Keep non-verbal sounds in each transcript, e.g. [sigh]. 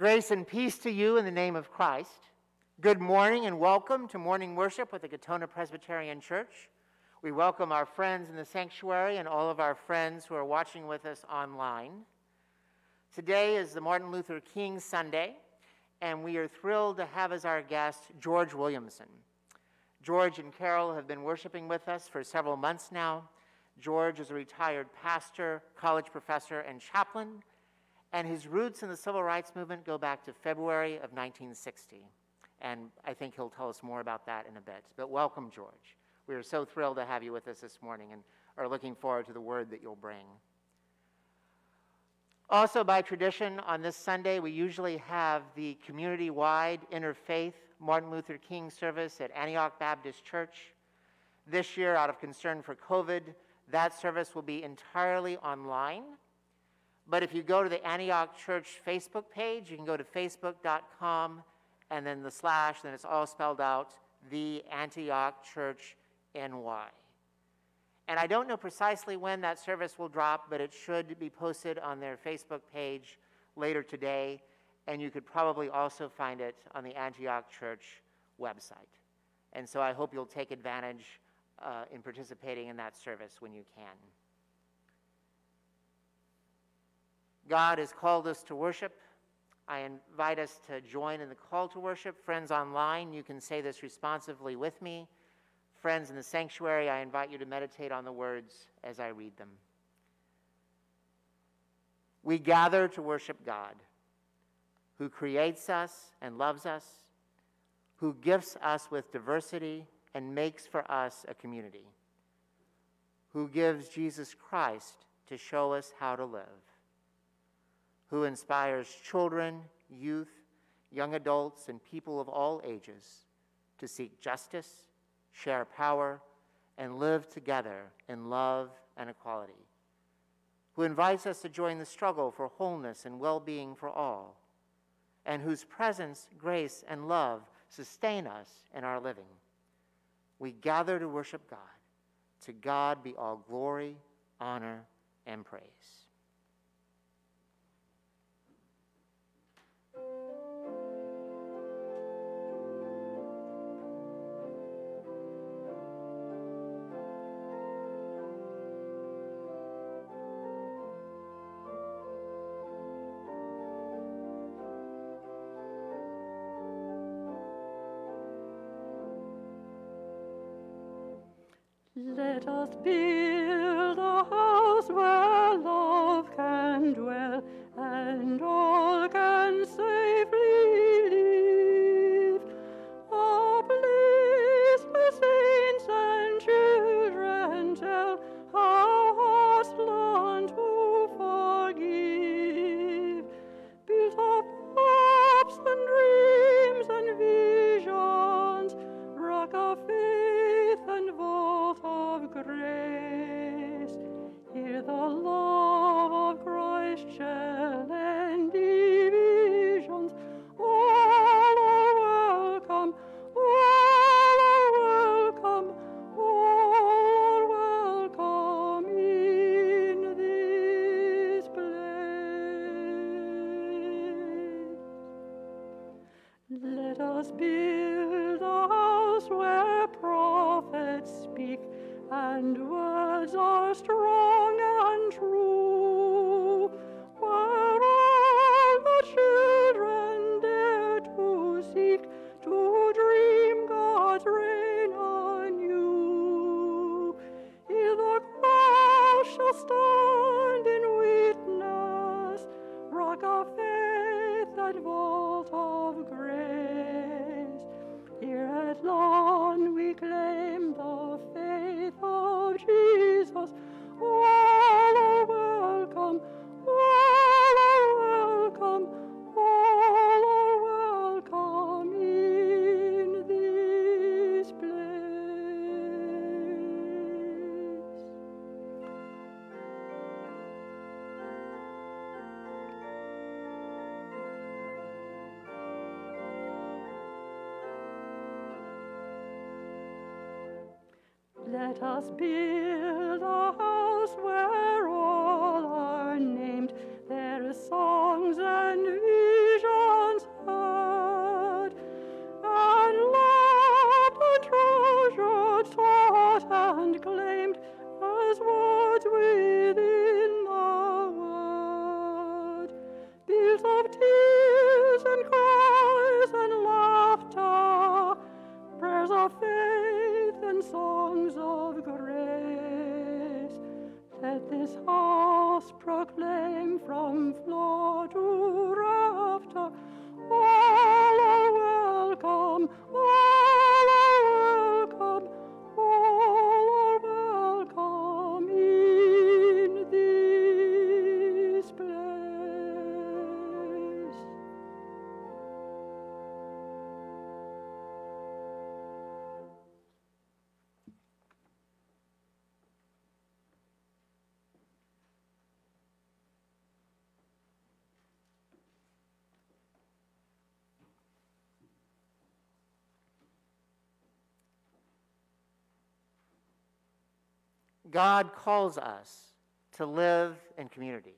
Grace and peace to you in the name of Christ. Good morning and welcome to morning worship with the Katonah Presbyterian Church. We welcome our friends in the sanctuary and all of our friends who are watching with us online. Today is the Martin Luther King Sunday, and we are thrilled to have as our guest George Williamson. George and Carol have been worshiping with us for several months now. George is a retired pastor, college professor, and chaplain and his roots in the civil rights movement go back to February of 1960. And I think he'll tell us more about that in a bit. But welcome, George. We are so thrilled to have you with us this morning and are looking forward to the word that you'll bring. Also, by tradition, on this Sunday, we usually have the community wide interfaith Martin Luther King service at Antioch Baptist Church. This year, out of concern for COVID, that service will be entirely online but if you go to the Antioch Church Facebook page, you can go to facebook.com and then the slash, then it's all spelled out, the Antioch Church NY. And I don't know precisely when that service will drop, but it should be posted on their Facebook page later today. And you could probably also find it on the Antioch Church website. And so I hope you'll take advantage uh, in participating in that service when you can. God has called us to worship. I invite us to join in the call to worship. Friends online, you can say this responsively with me. Friends in the sanctuary, I invite you to meditate on the words as I read them. We gather to worship God, who creates us and loves us, who gifts us with diversity and makes for us a community, who gives Jesus Christ to show us how to live who inspires children, youth, young adults, and people of all ages to seek justice, share power, and live together in love and equality, who invites us to join the struggle for wholeness and well being for all, and whose presence, grace, and love sustain us in our living. We gather to worship God. To God be all glory, honor, and praise. Let Let us build a house where all are named. There are songs God calls us to live in community.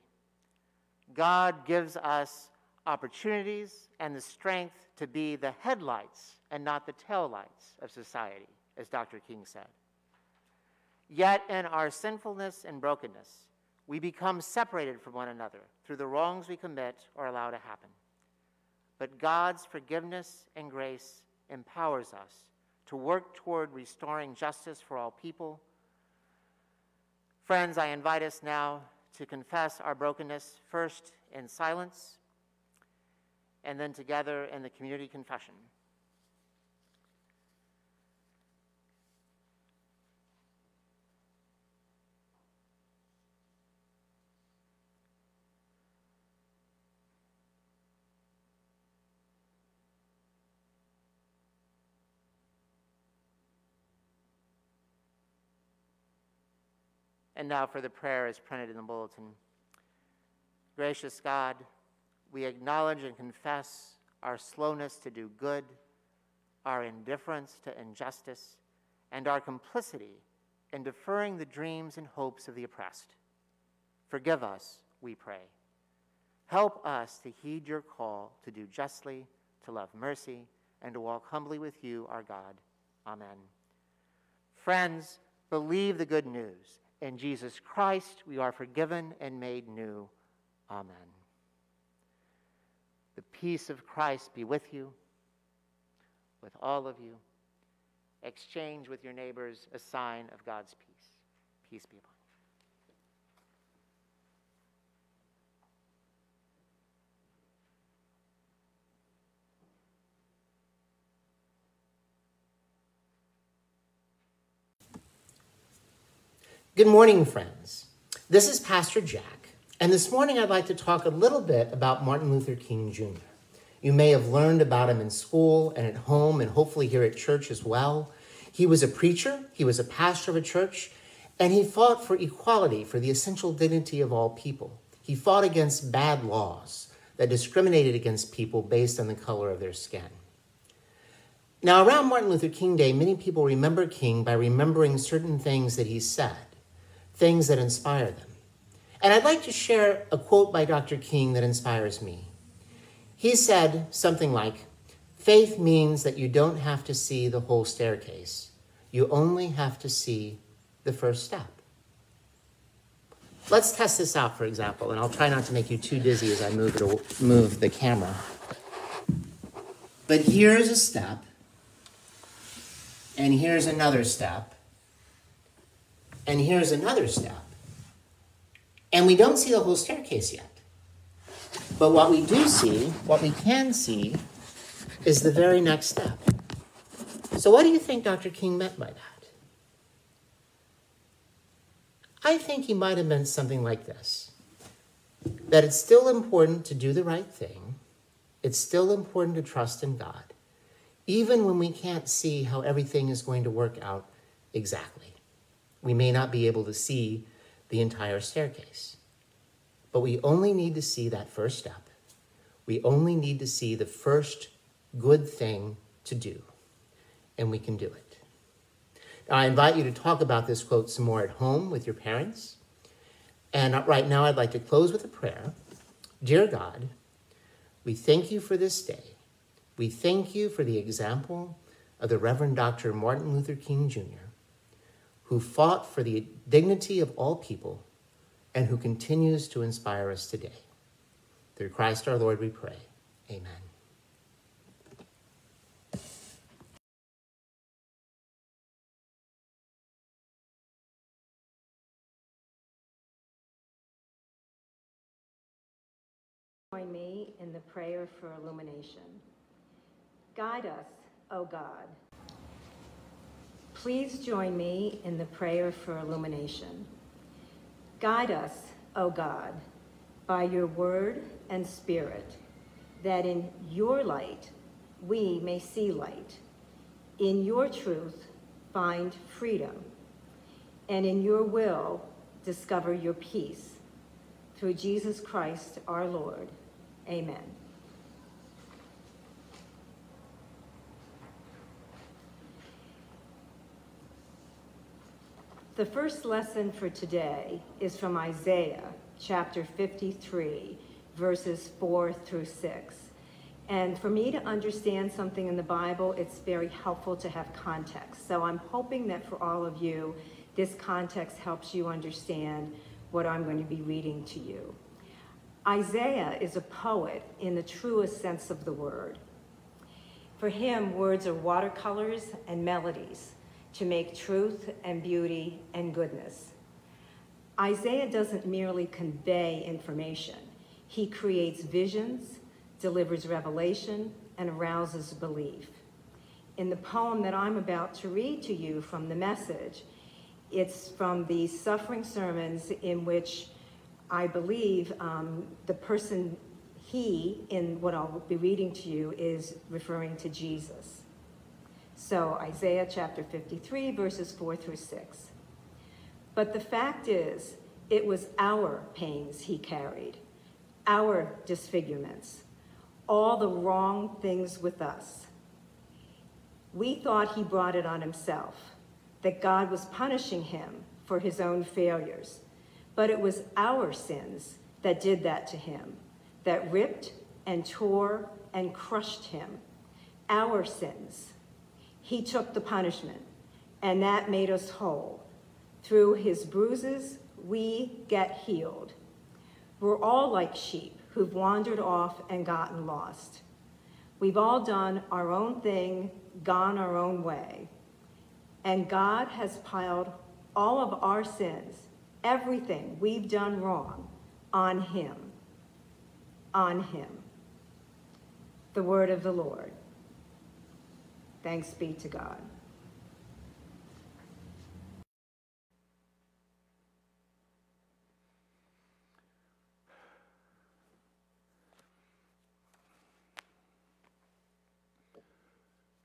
God gives us opportunities and the strength to be the headlights and not the taillights of society, as Dr. King said. Yet, in our sinfulness and brokenness, we become separated from one another through the wrongs we commit or allow to happen. But God's forgiveness and grace empowers us to work toward restoring justice for all people. Friends, I invite us now to confess our brokenness first in silence and then together in the community confession. And now for the prayer as printed in the bulletin. Gracious God, we acknowledge and confess our slowness to do good, our indifference to injustice, and our complicity in deferring the dreams and hopes of the oppressed. Forgive us, we pray. Help us to heed your call to do justly, to love mercy, and to walk humbly with you, our God. Amen. Friends, believe the good news. In Jesus Christ, we are forgiven and made new. Amen. The peace of Christ be with you, with all of you. Exchange with your neighbors a sign of God's peace. Peace be upon you. Good morning, friends. This is Pastor Jack, and this morning I'd like to talk a little bit about Martin Luther King Jr. You may have learned about him in school and at home, and hopefully here at church as well. He was a preacher, he was a pastor of a church, and he fought for equality, for the essential dignity of all people. He fought against bad laws that discriminated against people based on the color of their skin. Now, around Martin Luther King Day, many people remember King by remembering certain things that he said things that inspire them. And I'd like to share a quote by Dr. King that inspires me. He said something like, Faith means that you don't have to see the whole staircase, you only have to see the first step. Let's test this out, for example, and I'll try not to make you too dizzy as I move, it, move the camera. But here's a step, and here's another step, and here's another step. And we don't see the whole staircase yet. But what we do see, what we can see, is the very next step. So, what do you think Dr. King meant by that? I think he might have meant something like this that it's still important to do the right thing, it's still important to trust in God, even when we can't see how everything is going to work out exactly we may not be able to see the entire staircase. But we only need to see that first step. We only need to see the first good thing to do, and we can do it. Now, I invite you to talk about this quote some more at home with your parents. And right now, I'd like to close with a prayer. Dear God, we thank you for this day. We thank you for the example of the Reverend Dr. Martin Luther King Jr who fought for the dignity of all people and who continues to inspire us today. Through Christ our Lord, we pray. Amen. Join me in the prayer for illumination. Guide us, O God Please join me in the prayer for illumination. Guide us, O God, by your word and spirit, that in your light we may see light, in your truth find freedom, and in your will discover your peace. Through Jesus Christ our Lord. Amen. The first lesson for today is from Isaiah chapter 53, verses 4 through 6. And for me to understand something in the Bible, it's very helpful to have context. So I'm hoping that for all of you, this context helps you understand what I'm going to be reading to you. Isaiah is a poet in the truest sense of the word. For him, words are watercolors and melodies to make truth and beauty and goodness. Isaiah doesn't merely convey information, he creates visions, delivers revelation, and arouses belief. In the poem that I'm about to read to you from the message, it's from the suffering sermons in which I believe um, the person, he, in what I'll be reading to you, is referring to Jesus. So, Isaiah chapter 53, verses 4 through 6. But the fact is, it was our pains he carried, our disfigurements, all the wrong things with us. We thought he brought it on himself, that God was punishing him for his own failures. But it was our sins that did that to him, that ripped and tore and crushed him. Our sins. He took the punishment, and that made us whole. Through his bruises, we get healed. We're all like sheep who've wandered off and gotten lost. We've all done our own thing, gone our own way. And God has piled all of our sins everything we've done wrong on him. On him. The word of the Lord. Thanks be to God.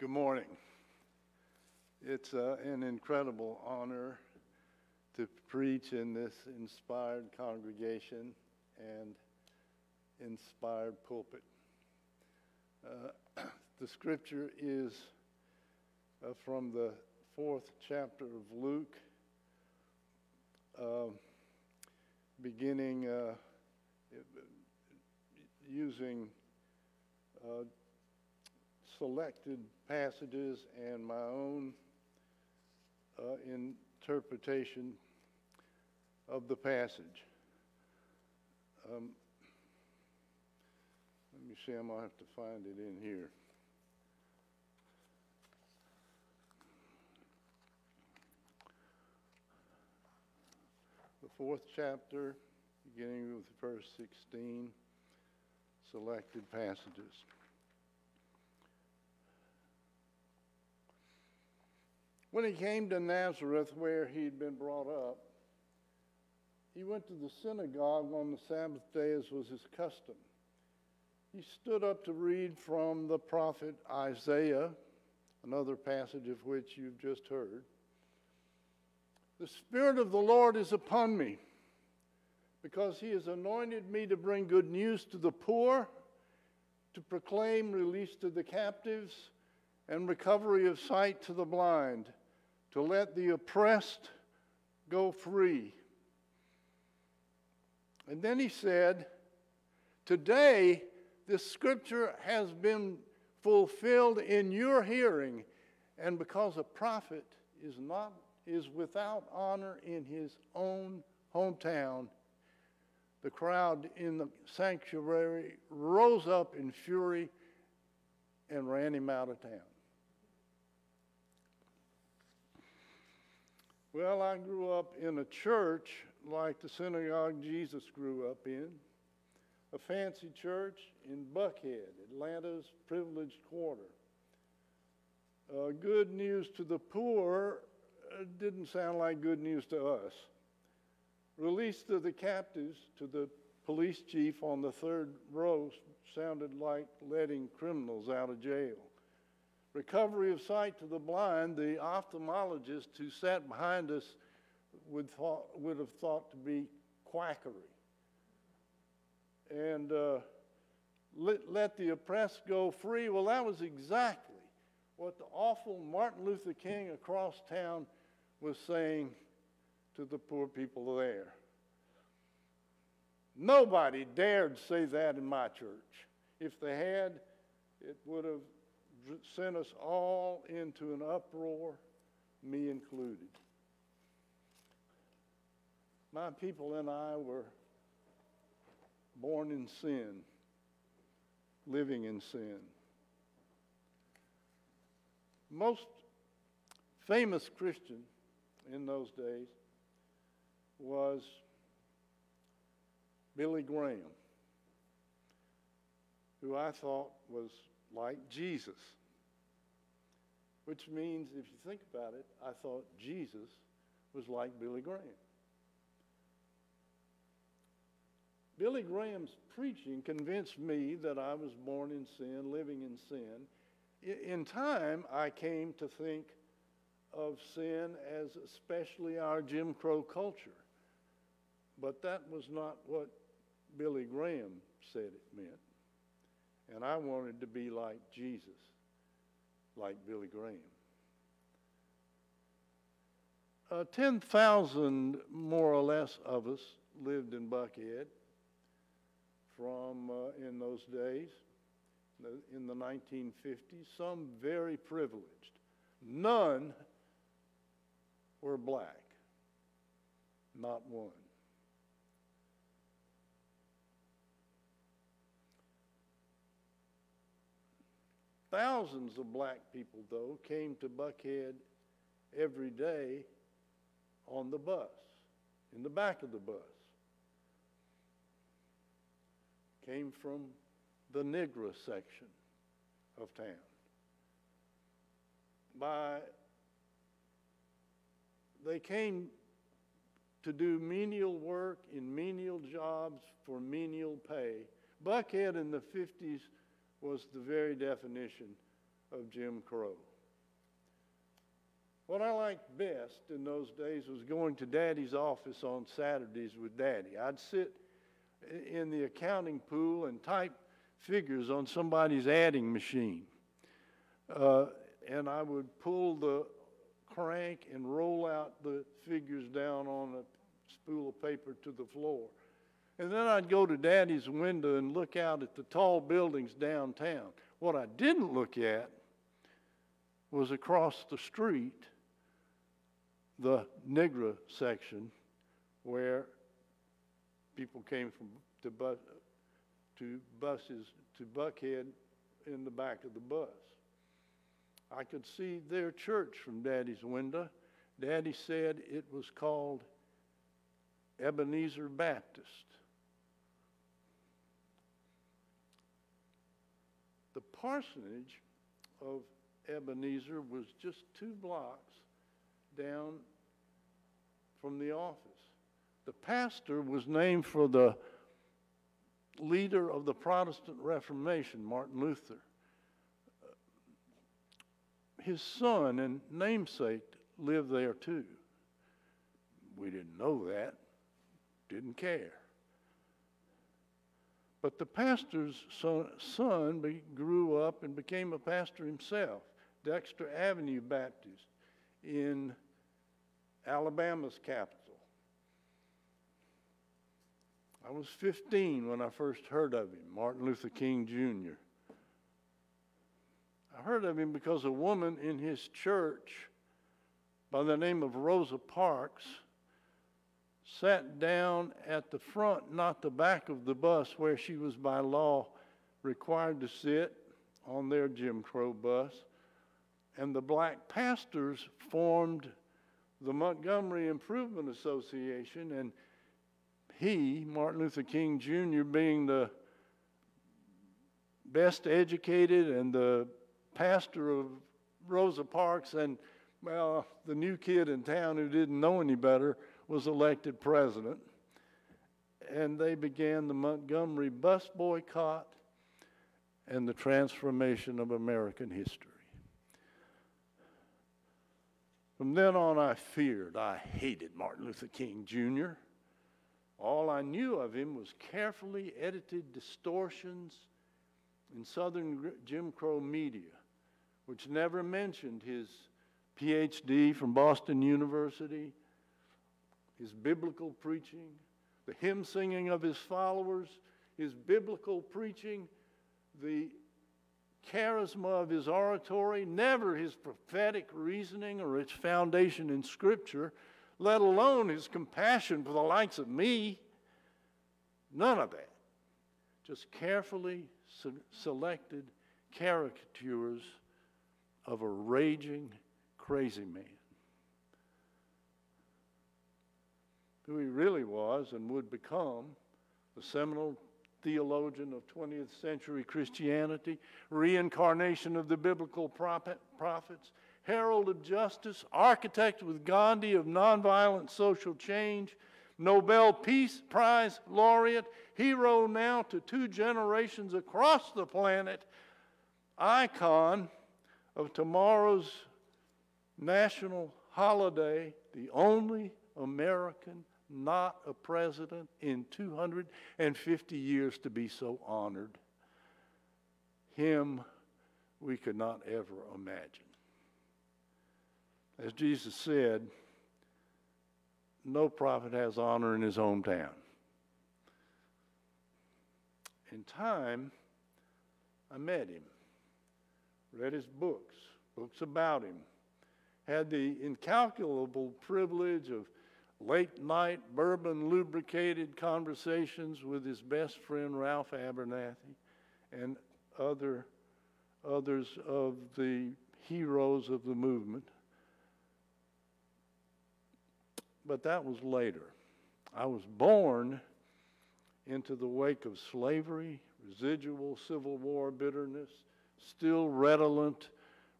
Good morning. It's uh, an incredible honor to preach in this inspired congregation and inspired pulpit. Uh, [clears throat] the scripture is uh, from the fourth chapter of Luke, uh, beginning using uh, selected passages and my own uh, interpretation of the passage. Um, let me see, I might have to find it in here. The fourth chapter, beginning with verse 16, selected passages. When he came to Nazareth, where he'd been brought up, he went to the synagogue on the Sabbath day, as was his custom. He stood up to read from the prophet Isaiah, another passage of which you've just heard. The Spirit of the Lord is upon me, because he has anointed me to bring good news to the poor, to proclaim release to the captives, and recovery of sight to the blind, to let the oppressed go free. And then he said, Today, this scripture has been fulfilled in your hearing, and because a prophet is not is without honor in his own hometown, the crowd in the sanctuary rose up in fury and ran him out of town. Well, I grew up in a church like the synagogue Jesus grew up in, a fancy church in Buckhead, Atlanta's privileged quarter. Uh, good news to the poor didn't sound like good news to us. Release of the captives to the police chief on the third row sounded like letting criminals out of jail. Recovery of sight to the blind, the ophthalmologist who sat behind us would, thought, would have thought to be quackery. And uh, let, let the oppressed go free. Well, that was exactly what the awful Martin Luther King across town was saying to the poor people there. Nobody dared say that in my church. If they had, it would have sent us all into an uproar, me included. My people and I were born in sin, living in sin. Most famous Christian in those days was Billy Graham, who I thought was like Jesus. Which means, if you think about it, I thought Jesus was like Billy Graham. Billy Graham's preaching convinced me that I was born in sin, living in sin. In time, I came to think of sin as especially our Jim Crow culture. But that was not what Billy Graham said it meant. And I wanted to be like Jesus, like Billy Graham. Uh, 10,000 more or less of us lived in Buckhead from uh, in those days, in the 1950s, some very privileged. None were black, not one. Thousands of black people, though, came to Buckhead every day on the bus, in the back of the bus. Came from the Negra section of town. By they came to do menial work in menial jobs for menial pay. Buckhead in the 50s was the very definition of Jim Crow. What I liked best in those days was going to Daddy's office on Saturdays with Daddy. I'd sit in the accounting pool and type figures on somebody's adding machine. Uh, and I would pull the crank and roll out the figures down on a spool of paper to the floor. And then I'd go to Daddy's window and look out at the tall buildings downtown. What I didn't look at was across the street, the Negra section, where people came from to, bu- to buses to Buckhead in the back of the bus. I could see their church from Daddy's window. Daddy said it was called Ebenezer Baptist. The parsonage of Ebenezer was just two blocks down from the office. The pastor was named for the leader of the Protestant Reformation, Martin Luther. His son and namesake lived there too. We didn't know that, didn't care. But the pastor's son, grew up and became a pastor himself, Dexter Avenue Baptist in Alabama's capital. I was 15 when I first heard of him, Martin Luther King Jr. I heard of him because a woman in his church by the name of Rosa Parks sat down at the front, not the back of the bus, where she was by law required to sit on their Jim Crow bus. And the black pastors formed the Montgomery Improvement Association, and he, Martin Luther King Jr., being the best educated and the pastor of Rosa Parks, and well, the new kid in town who didn't know any better was elected president. And they began the Montgomery bus boycott and the transformation of American history. From then on, I feared, I hated Martin Luther King Jr. All I knew of him was carefully edited distortions in Southern Jim Crow media, which never mentioned his PhD from Boston University, his biblical preaching, the hymn singing of his followers, his biblical preaching, the charisma of his oratory, never his prophetic reasoning or its foundation in Scripture, let alone his compassion for the likes of me. None of that. Just carefully selected caricatures of a raging, crazy man. Who he really was and would become, the seminal theologian of 20th century Christianity, reincarnation of the biblical prophet, prophets, herald of justice, architect with Gandhi of nonviolent social change, Nobel Peace Prize laureate, hero now to two generations across the planet, icon of tomorrow's national holiday, the only American not a president in 250 years to be so honored. Him we could not ever imagine. As Jesus said, no prophet has honor in his hometown. In time, I met him, read his books, books about him, had the incalculable privilege of late night bourbon lubricated conversations with his best friend Ralph Abernathy and other others of the heroes of the movement. But that was later. I was born into the wake of slavery, residual Civil War bitterness, still redolent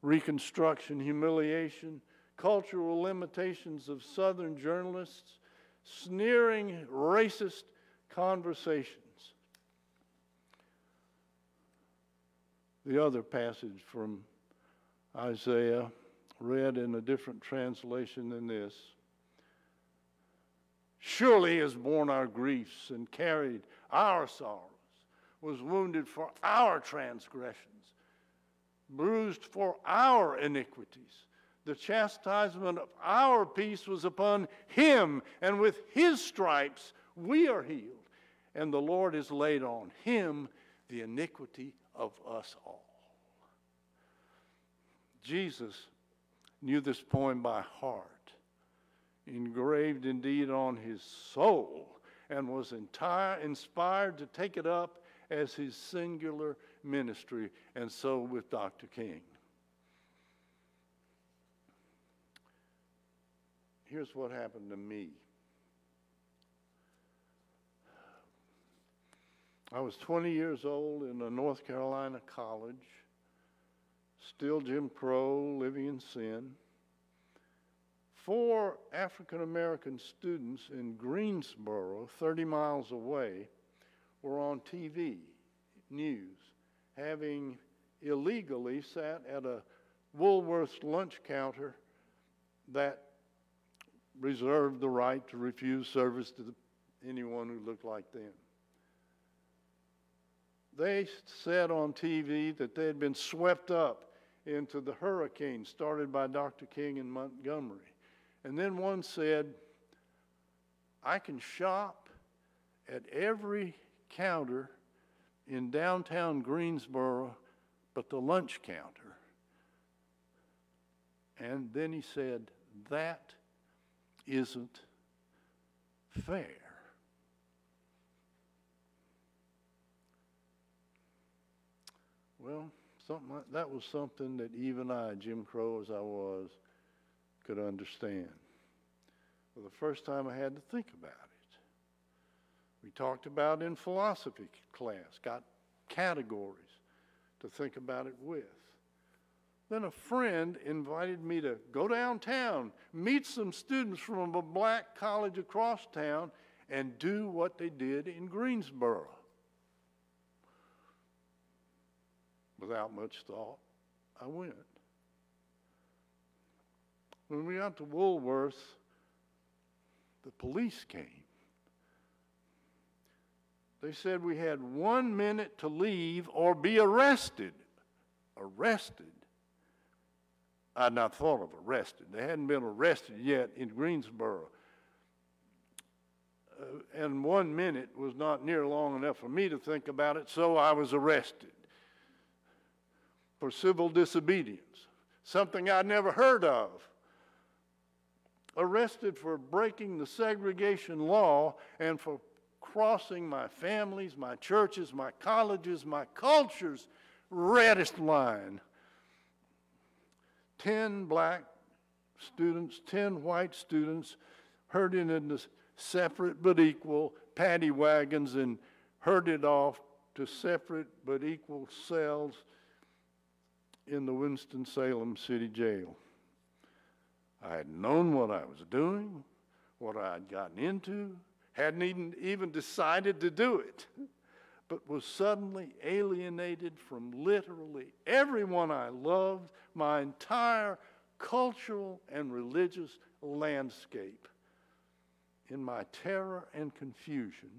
Reconstruction humiliation, cultural limitations of Southern journalists, sneering, racist conversations. The other passage from Isaiah, read in a different translation than this. Surely he has borne our griefs and carried our sorrows, was wounded for our transgressions, bruised for our iniquities. The chastisement of our peace was upon him, and with his stripes we are healed. And the Lord has laid on him the iniquity of us all. Jesus knew this poem by heart, engraved indeed on his soul, and was entire, inspired to take it up as his singular ministry, and so with Dr. King. here's what happened to me. I was 20 years old in a North Carolina college, still Jim Crow, living in sin. Four African American students in Greensboro, 30 miles away, were on TV news having illegally sat at a Woolworth's lunch counter that reserved the right to refuse service to the, anyone who looked like them. They said on TV that they had been swept up into the hurricane started by Dr. King in Montgomery. And then one said, I can shop at every counter in downtown Greensboro but the lunch counter. And then he said, That isn't fair. Well, something like, that was something that even I, Jim Crow as I was, could understand. For the first time I had to think about it. We talked about in philosophy class, got categories to think about it with. Then a friend invited me to go downtown, meet some students from a black college across town, and do what they did in Greensboro. Without much thought, I went. When we got to Woolworth, the police came. They said we had one minute to leave or be arrested. Arrested. I'd not thought of arrested. They hadn't been arrested yet in Greensboro. uh, and one minute was not near long enough for me to think about it, so I was arrested for civil disobedience, something I'd never heard of. Arrested for breaking the segregation law and for crossing my families, my churches, my colleges, my culture's reddest line. Ten black students, ten white students herded into separate but equal paddy wagons and herded off to separate but equal cells in the Winston-Salem City Jail. I had known what I was doing, what I had gotten into, hadn't even, decided to do it, but was suddenly alienated from literally everyone I loved, my entire cultural and religious landscape. In my terror and confusion,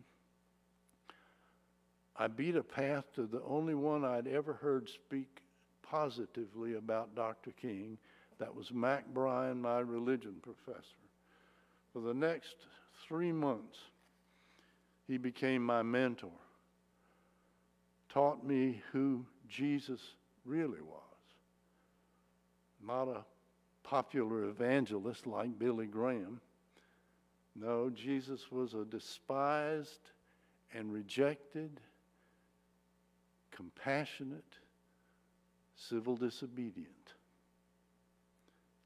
I beat a path to the only one I'd ever heard speak positively about Dr. King. That was Mac Bryan, my religion professor. For the next three months, he became my mentor, taught me who Jesus really was. Not a popular evangelist like Billy Graham. No, Jesus was a despised and rejected, compassionate, civil disobedient,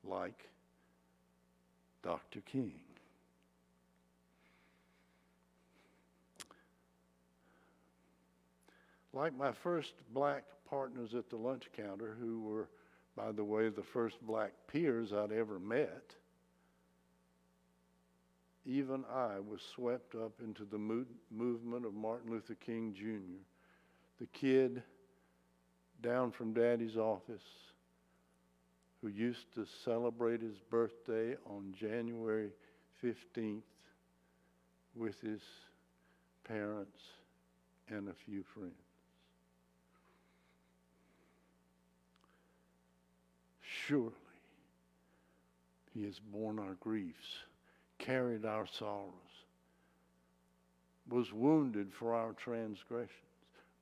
like Dr. King. Like my first black partners at the lunch counter, who were, by the way, the first black peers I'd ever met, even I was swept up into the mo- movement of Martin Luther King Jr., the kid down from daddy's office who used to celebrate his birthday on January 15th with his parents and a few friends. Surely he has borne our griefs, carried our sorrows, was wounded for our transgressions,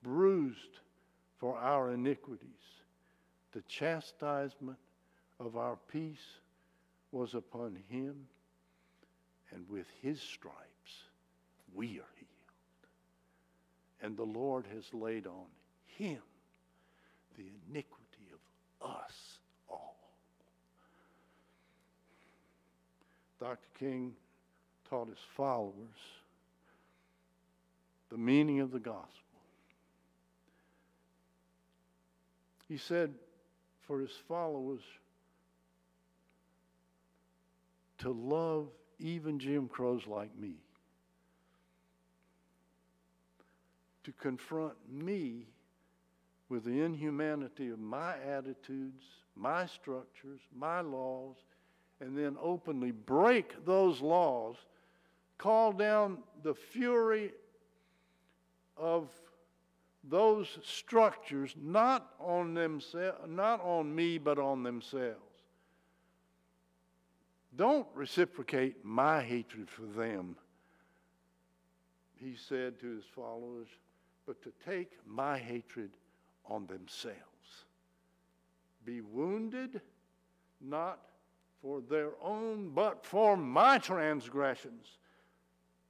bruised for our iniquities. The chastisement of our peace was upon him, and with his stripes we are healed. And the Lord has laid on him the iniquity of us all. Dr. King taught his followers the meaning of the gospel. He said for his followers to love even Jim Crows like me, to confront me with the inhumanity of my attitudes, my structures, my laws, and then openly break those laws, call down the fury of those structures not on themselves, not on me, but on themselves. Don't reciprocate my hatred for them, he said to his followers, but to take my hatred on themselves. Be wounded, not for their own, but for my transgressions.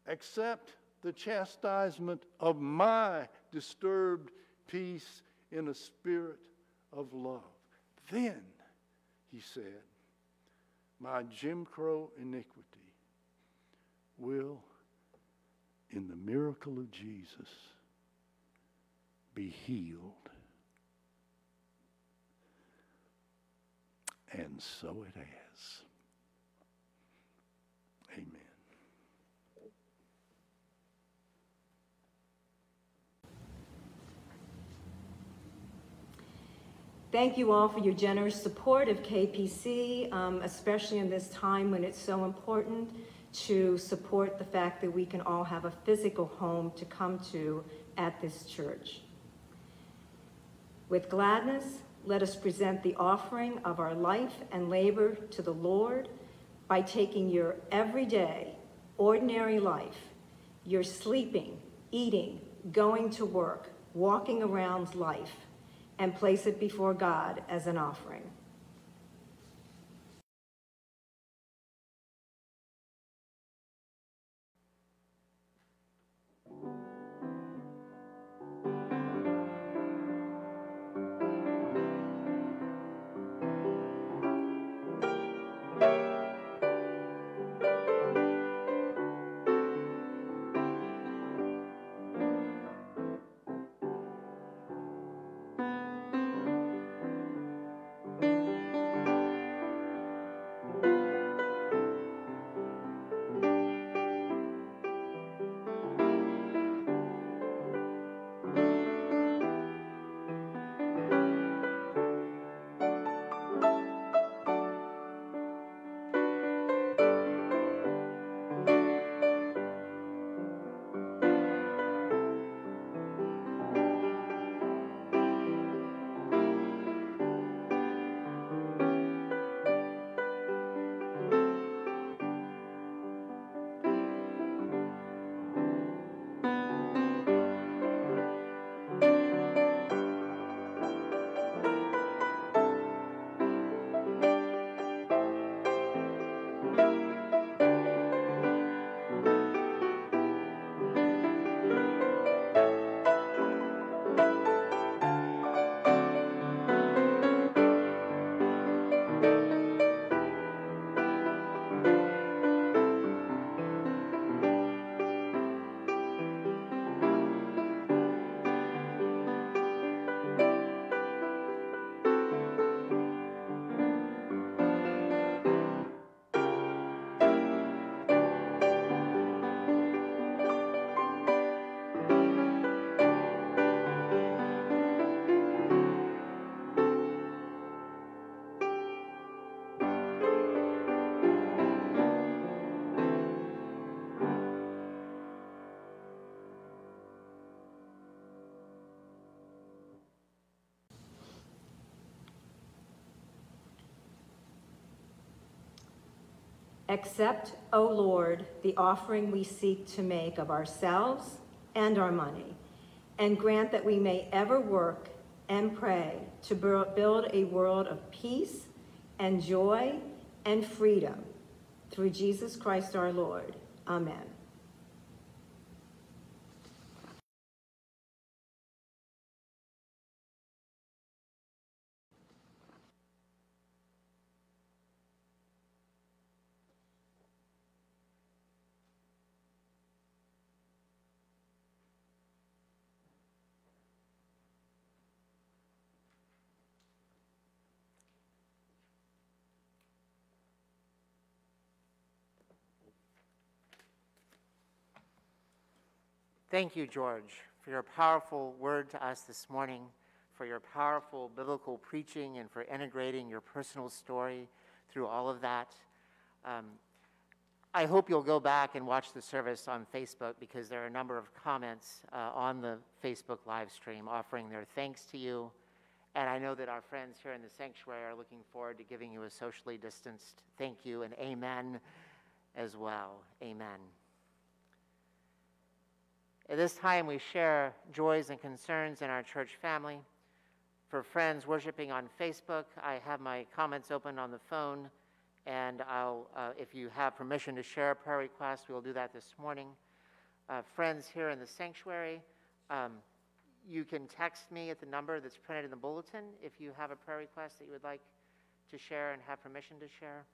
Accept the chastisement of my disturbed peace in a spirit of love. Then, he said, my Jim Crow iniquity will, in the miracle of Jesus, be healed. And so it has. Amen. Thank you all for your generous support of KPC, um, especially in this time when it's so important to support the fact that we can all have a physical home to come to at this church. With gladness, let us present the offering of our life and labor to the Lord by taking your everyday, ordinary life your sleeping, eating, going to work, walking around life, and place it before God as an offering. Accept, O Lord, the offering we seek to make of ourselves and our money, and grant that we may ever work and pray to build a world of peace and joy and freedom through Jesus Christ our Lord. Amen. Thank you, George, for your powerful word to us this morning, for your powerful biblical preaching, and for integrating your personal story through all of that. Um, I hope you'll go back and watch the service on Facebook because there are a number of comments uh, on the Facebook live stream offering their thanks to you. And I know that our friends here in the sanctuary are looking forward to giving you a socially distanced thank you and amen as well. Amen. At this time, we share joys and concerns in our church family. For friends worshiping on Facebook, I have my comments open on the phone, and I'll, uh, if you have permission to share a prayer request, we will do that this morning. Uh, friends here in the sanctuary, um, you can text me at the number that's printed in the bulletin if you have a prayer request that you would like to share and have permission to share.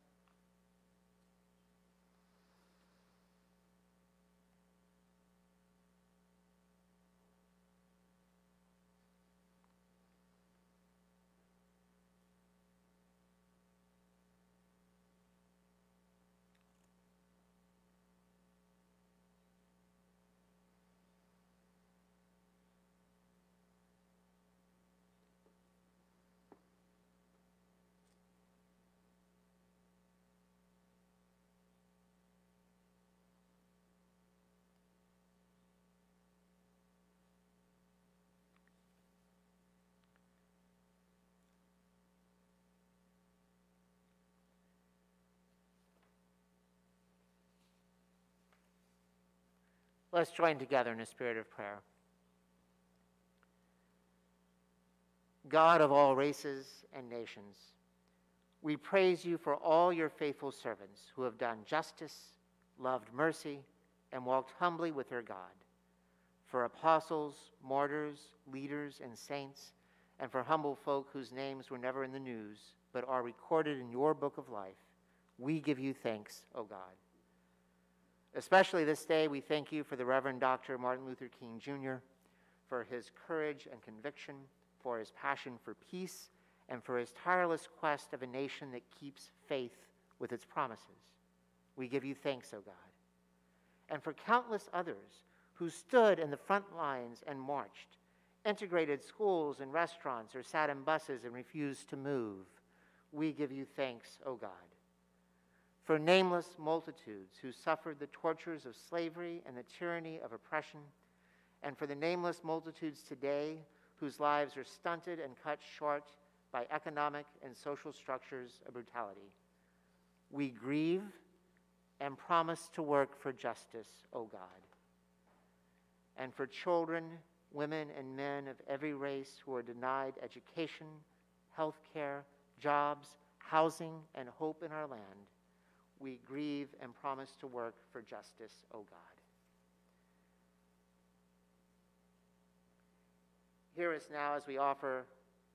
Let's join together in a spirit of prayer. God of all races and nations, we praise you for all your faithful servants who have done justice, loved mercy, and walked humbly with their God. For apostles, martyrs, leaders, and saints, and for humble folk whose names were never in the news, but are recorded in your book of life, we give you thanks, O God. Especially this day, we thank you for the Reverend Dr. Martin Luther King Jr., for his courage and conviction, for his passion for peace, and for his tireless quest of a nation that keeps faith with its promises. We give you thanks, O God. And for countless others who stood in the front lines and marched, integrated schools and restaurants, or sat in buses and refused to move, we give you thanks, O God. For nameless multitudes who suffered the tortures of slavery and the tyranny of oppression, and for the nameless multitudes today whose lives are stunted and cut short by economic and social structures of brutality. We grieve and promise to work for justice, O God. And for children, women, and men of every race who are denied education, health care, jobs, housing, and hope in our land, we grieve and promise to work for justice, O God. Hear us now as we offer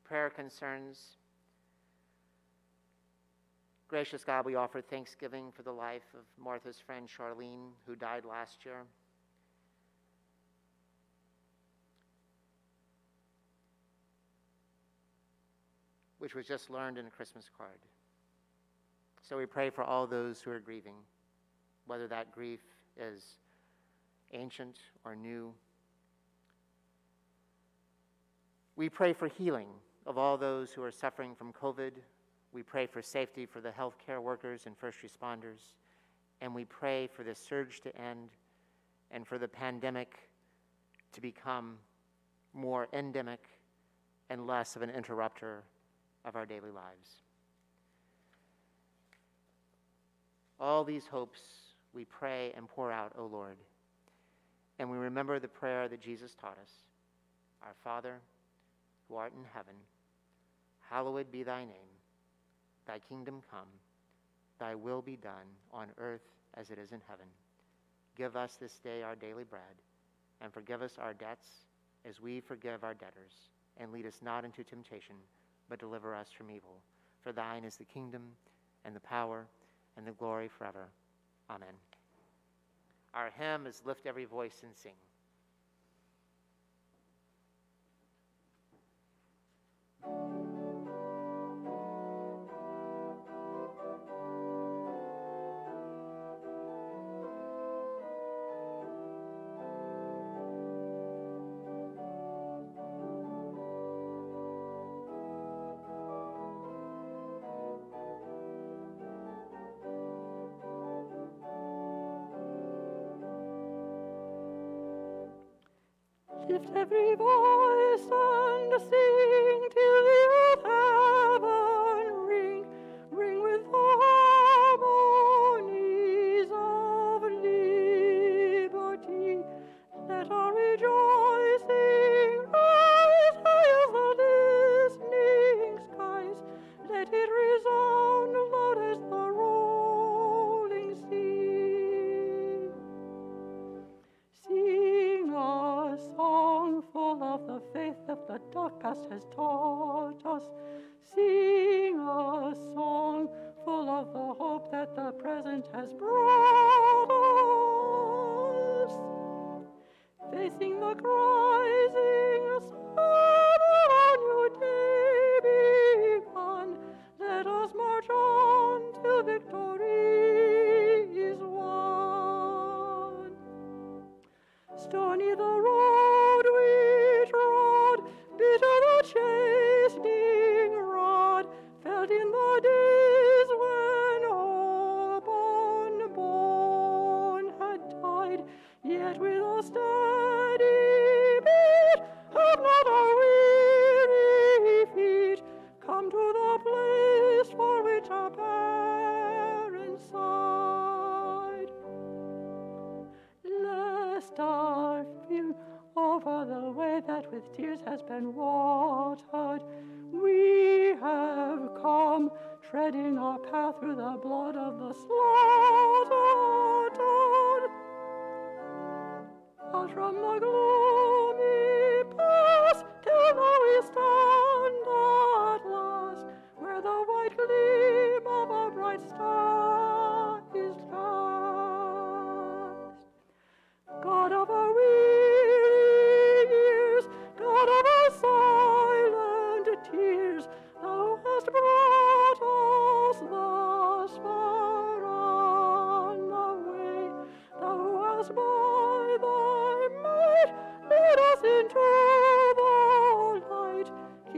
prayer concerns. Gracious God, we offer thanksgiving for the life of Martha's friend Charlene, who died last year. Which was just learned in a Christmas card. So we pray for all those who are grieving, whether that grief is ancient or new. We pray for healing of all those who are suffering from COVID. We pray for safety for the healthcare workers and first responders. And we pray for this surge to end and for the pandemic to become more endemic and less of an interrupter of our daily lives. All these hopes we pray and pour out, O Lord. And we remember the prayer that Jesus taught us Our Father, who art in heaven, hallowed be thy name. Thy kingdom come, thy will be done on earth as it is in heaven. Give us this day our daily bread, and forgive us our debts as we forgive our debtors. And lead us not into temptation, but deliver us from evil. For thine is the kingdom, and the power, and the glory forever. Amen. Our hymn is Lift Every Voice and Sing. Has taught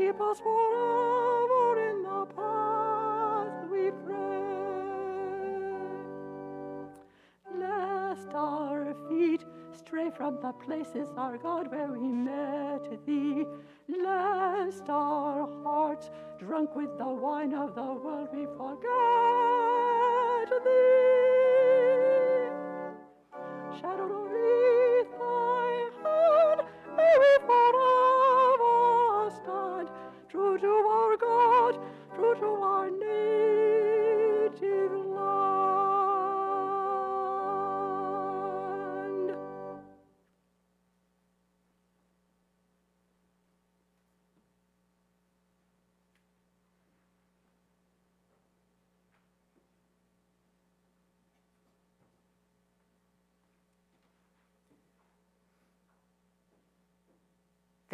Keep us forever in the path we pray lest our feet stray from the places, our God, where we met thee, lest our hearts, drunk with the wine of the world, we forget thee.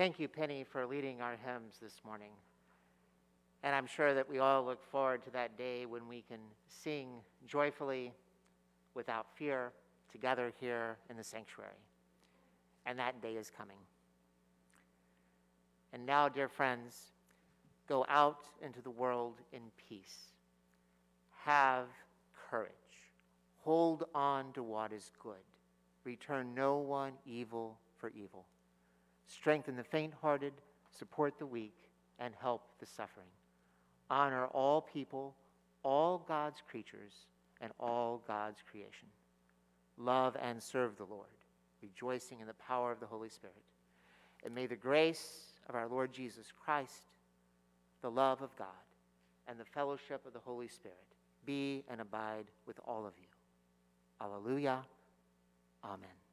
Thank you, Penny, for leading our hymns this morning. And I'm sure that we all look forward to that day when we can sing joyfully, without fear, together here in the sanctuary. And that day is coming. And now, dear friends, go out into the world in peace. Have courage. Hold on to what is good. Return no one evil for evil. Strengthen the faint hearted, support the weak, and help the suffering. Honor all people, all God's creatures, and all God's creation. Love and serve the Lord, rejoicing in the power of the Holy Spirit. And may the grace of our Lord Jesus Christ, the love of God, and the fellowship of the Holy Spirit be and abide with all of you. Alleluia. Amen.